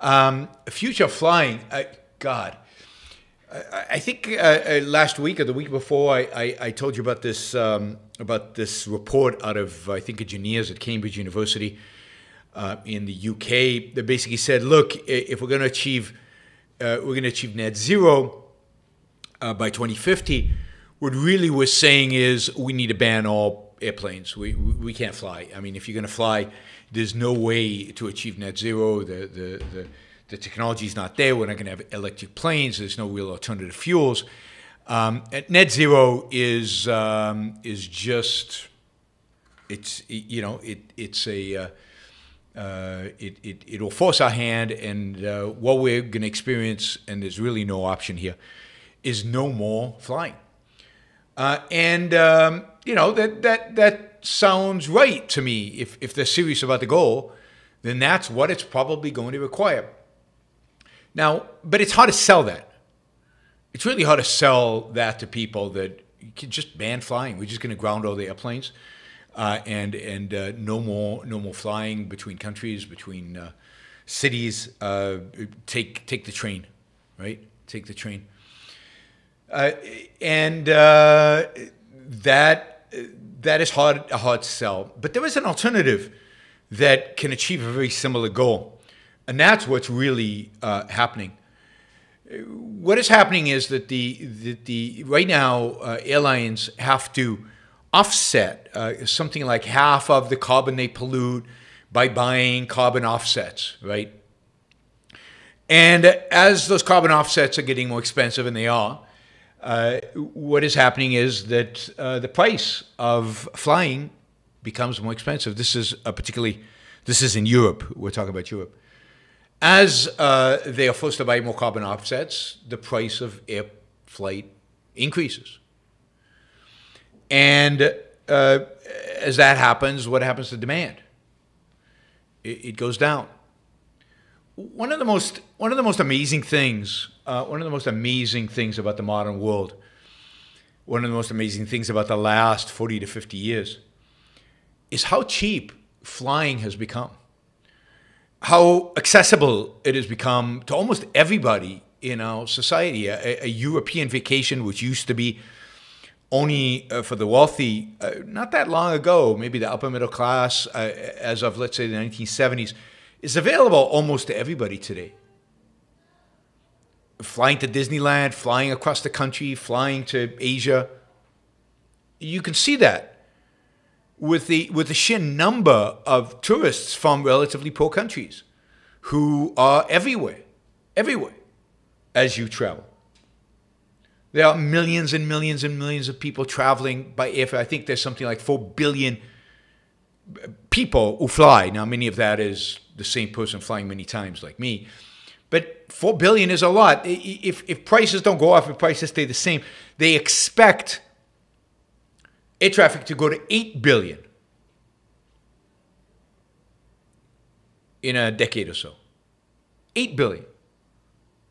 Um, future flying, uh, God. I, think uh, uh, last week or the week before, I, I, I told you about this um, about this report out of I think engineers at Cambridge University uh, in the UK that basically said, look, if we're going to achieve uh, we're going to achieve net zero uh, by 2050, what really we're saying is we need to ban all airplanes. We, we, we can't fly. I mean, if you're going to fly, there's no way to achieve net zero. The, the, the, the technology is not there. We're not going to have electric planes. There's no real alternative fuels. Um, net zero is um, is just it's you know it it's a uh, uh, it, it it'll force our hand, and uh, what we're going to experience, and there's really no option here, is no more flying. Uh, and um, you know that that that sounds right to me. If if they're serious about the goal, then that's what it's probably going to require. Now, but it's hard to sell that. It's really hard to sell that to people that you can just ban flying. We're just going to ground all the airplanes, uh, and and uh, no more no more flying between countries, between uh, cities. Uh, take take the train, right? Take the train. Uh, and uh, that that is hard a hard sell. But there is an alternative that can achieve a very similar goal, and that's what's really uh, happening. What is happening is that the that the right now uh, airlines have to offset uh, something like half of the carbon they pollute by buying carbon offsets, right? And as those carbon offsets are getting more expensive, and they are, uh, what is happening is that uh, the price of flying becomes more expensive. This is particularly, this is in Europe. We're talking about Europe. As uh, they are forced to buy more carbon offsets, the price of air flight increases. And uh, as that happens, what happens to demand? It, it goes down. One of the most one of the most amazing things, uh, one of the most amazing things about the modern world, one of the most amazing things about the last forty to fifty years, is how cheap flying has become. How accessible it has become to almost everybody in our society. A, a European vacation, which used to be only uh, for the wealthy, uh, not that long ago, maybe the upper middle class, uh, as of let's say the 1970s is available almost to everybody today. Flying to Disneyland, flying across the country, flying to Asia. You can see that with the with the sheer number of tourists from relatively poor countries who are everywhere, everywhere as you travel. There are millions and millions and millions of people traveling by air. I think there's something like 4 billion people who fly. Now, many of that is the same person flying many times like me. But 4 billion is a lot. If, if prices don't go up, if prices stay the same, they expect air traffic to go to 8 billion in a decade or so. 8 billion.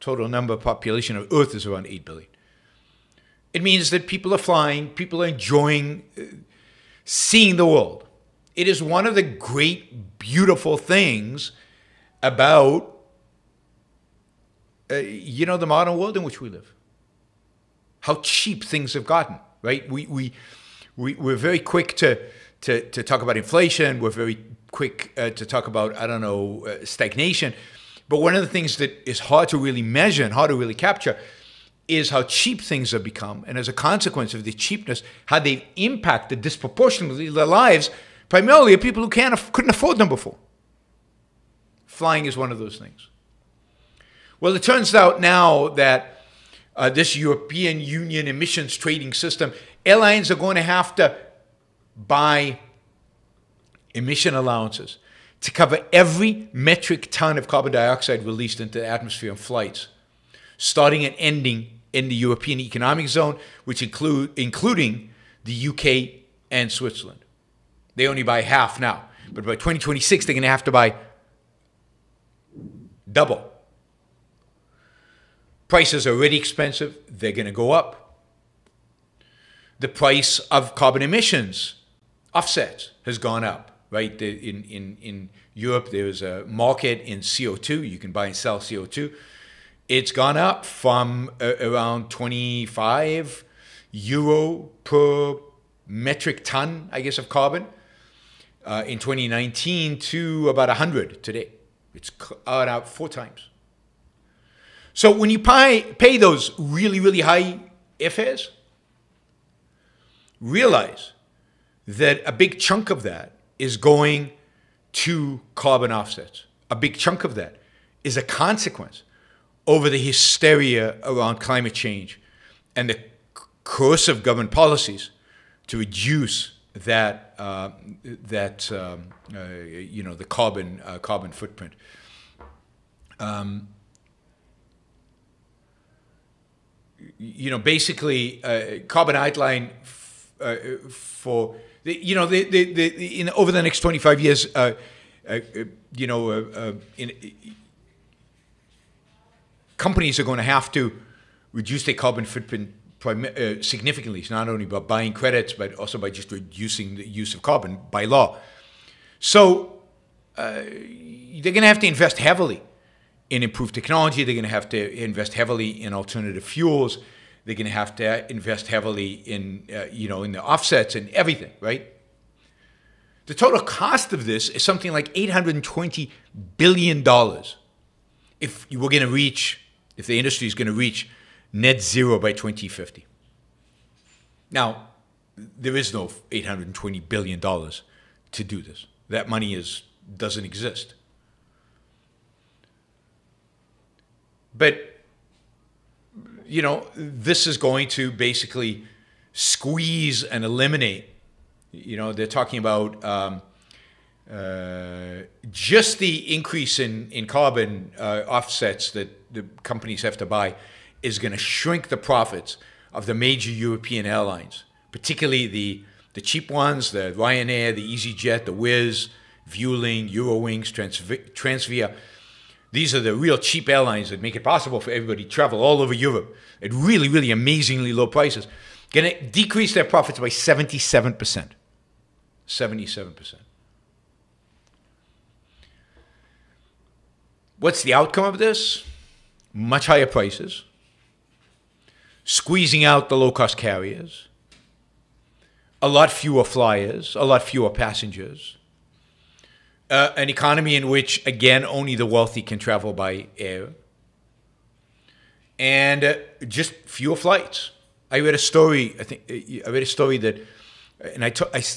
Total number of population of Earth is around 8 billion. It means that people are flying, people are enjoying uh, seeing the world. It is one of the great, beautiful things about, uh, you know, the modern world in which we live. How cheap things have gotten, right? We, we, we, we're very quick to, to, to talk about inflation. We're very quick uh, to talk about, I don't know, uh, stagnation. But one of the things that is hard to really measure and hard to really capture is how cheap things have become. And as a consequence of the cheapness, how they've impacted disproportionately the lives primarily of people who can't couldn't afford them before. Flying is one of those things. Well, it turns out now that uh, this European Union emissions trading system, airlines are going to have to buy emission allowances to cover every metric ton of carbon dioxide released into the atmosphere in flights, starting and ending in the European Economic Zone, which include including the UK and Switzerland. They only buy half now. But by 2026, they're going to have to buy double. Prices are already expensive, they're going to go up. The price of carbon emissions offsets has gone up. right? In, in, in Europe, there's a market in CO2. You can buy and sell CO2. It's gone up from uh, around 25 euro per metric ton, I guess, of carbon uh, in 2019 to about 100 today. It's out four times. So when you pay, pay those really, really high airfares, realize that a big chunk of that is going to carbon offsets. A big chunk of that is a consequence over the hysteria around climate change and the coercive government policies to reduce that uh, that um, uh, you know the carbon uh, carbon footprint. Um, you know, basically, uh, carbon outline uh, for the, you know the, the, the, in over the next twenty five years. Uh, you know, in, companies are going to have to reduce their carbon footprint uh, significantly. It's not only by buying credits, but also by just reducing the use of carbon by law. So uh, they're going to have to invest heavily in improved technology. They're going to have to invest heavily in alternative fuels. They're going to have to invest heavily in, uh, you know, in the offsets and everything, right? The total cost of this is something like $820 billion if we're going to reach, if the industry is going to reach net zero by 2050. Now, there is no $820 billion to do this. That money is, doesn't exist. But, you know, this is going to basically squeeze and eliminate, you know, they're talking about um, uh, just the increase in, in carbon uh, offsets that the companies have to buy is going to shrink the profits of the major European airlines, particularly the, the cheap ones, the Ryanair, the EasyJet, the Wizz, Vueling, Eurowings, Transavia. These are the real cheap airlines that make it possible for everybody to travel all over Europe at really, really amazingly low prices. Going to decrease their profits by 77%. 77%. What's the outcome of this? Much higher prices, squeezing out the low cost carriers, a lot fewer flyers, a lot fewer passengers, uh, an economy in which, again, only the wealthy can travel by air, and uh, just fewer flights. I read a story, I think, uh, I read a story that, and I,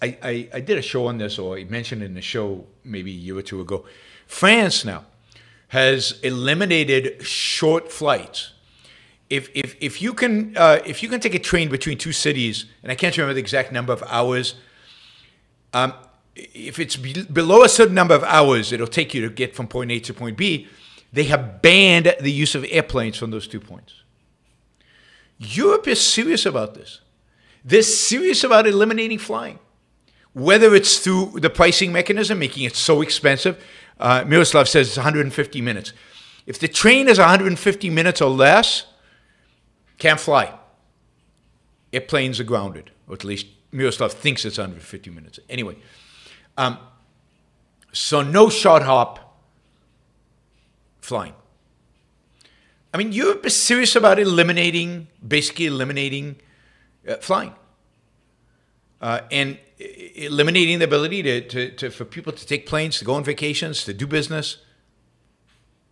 I, I did a show on this, or I mentioned in the show maybe a year or two ago. France now has eliminated short flights if if if you can uh, if you can take a train between two cities, and I can't remember the exact number of hours. Um, if it's be- below a certain number of hours, it'll take you to get from point A to point B. They have banned the use of airplanes from those two points. Europe is serious about this. They're serious about eliminating flying, whether it's through the pricing mechanism, making it so expensive. Uh, Miroslav says it's 150 minutes. If the train is 150 minutes or less, can't fly. Airplanes are grounded, or at least Miroslav thinks it's 150 minutes. Anyway, um, so no short hop flying. I mean, Europe is serious about eliminating, basically eliminating uh, flying. Uh, and eliminating the ability to, to, to, for people to take planes, to go on vacations, to do business.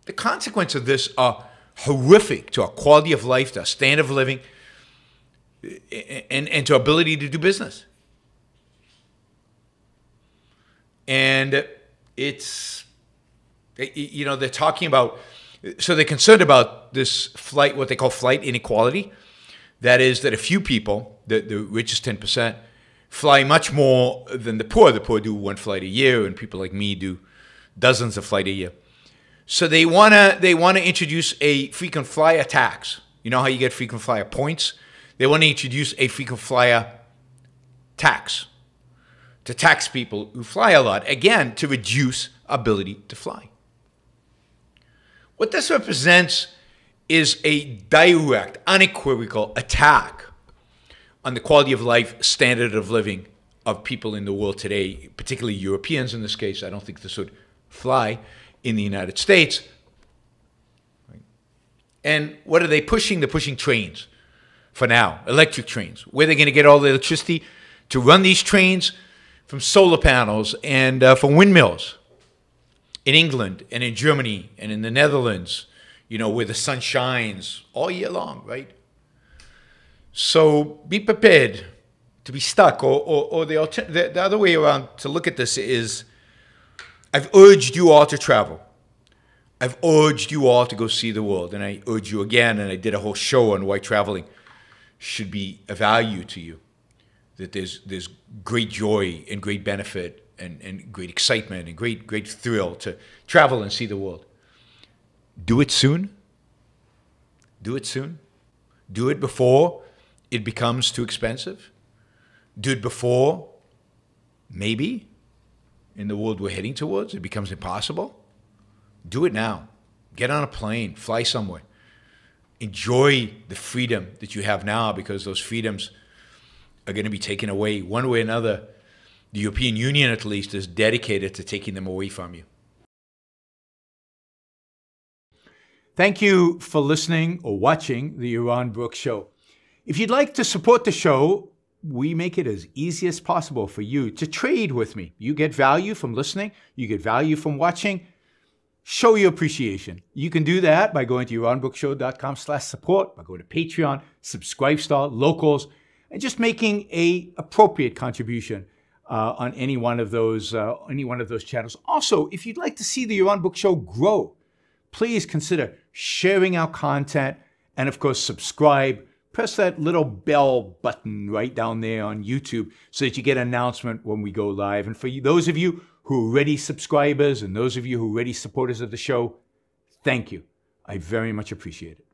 The consequence of this are horrific to our quality of life, to our standard of living, and, and to our ability to do business. And it's, you know, they're talking about, so they're concerned about this flight, what they call flight inequality. That is, that a few people, the, the richest 10%, fly much more than the poor. The poor do one flight a year, and people like me do dozens of flights a year. So they wanna they wanna introduce a frequent flyer tax. You know how you get frequent flyer points? They want to introduce a frequent flyer tax to tax people who fly a lot, again, to reduce ability to fly. What this represents is a direct, unequivocal attack on the quality of life, standard of living of people in the world today, particularly Europeans in this case. I don't think this would fly in the United States. And what are they pushing? They're pushing trains for now, electric trains. Where are they going to get all the electricity to run these trains? From solar panels and uh, from windmills in England and in Germany and in the Netherlands, you know, where the sun shines all year long, right? So be prepared to be stuck. Or, or, or the, the, the other way around to look at this is I've urged you all to travel. I've urged you all to go see the world. And I urge you again, and I did a whole show on why traveling should be a value to you. That there's, there's great joy and great benefit and, and great excitement and great, great thrill to travel and see the world. Do it soon. Do it soon. Do it before it becomes too expensive. Do it before, maybe, in the world we're heading towards, it becomes impossible. Do it now. Get on a plane, fly somewhere. Enjoy the freedom that you have now because those freedoms are going to be taken away one way or another. The European Union, at least, is dedicated to taking them away from you. Thank you for listening or watching the Yaron Brooks Show. If you'd like to support the show, we make it as easy as possible for you to trade with me. You get value from listening, you get value from watching. Show your appreciation. You can do that by going to yaronbrookshow.com slash support, by going to Patreon, Subscribestar, Locals, and just making a appropriate contribution uh, on any one of those uh, any one of those channels. Also, if you'd like to see the Yaron Brook Show grow, please consider sharing our content and of course subscribe press that little bell button right down there on YouTube so that you get an announcement when we go live. And for you, those of you who are already subscribers and those of you who are already supporters of the show, thank you. I very much appreciate it.